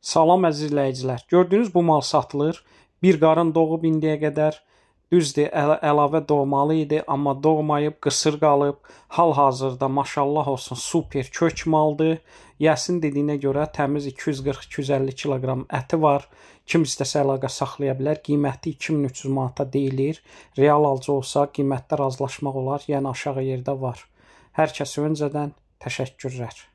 Salam əziz izləyicilər. Gördüyünüz bu mal satılır. Bir qarın doğub indiyə qədər. Düzdür, əl əlavə doğmalı idi, amma doğmayıb, qısır qalıb. Hal-hazırda maşallah olsun super kök maldır. Yəsin dediyinə görə təmiz 240-250 kiloqram əti var. Kim istəsə əlaqə saxlaya bilər. Qiyməti 2300 manata deyilir. Real alıcı olsa qiymətdə razılaşmaq olar, yəni aşağı yerdə var. Hər kəsə öncədən təşəkkürlər.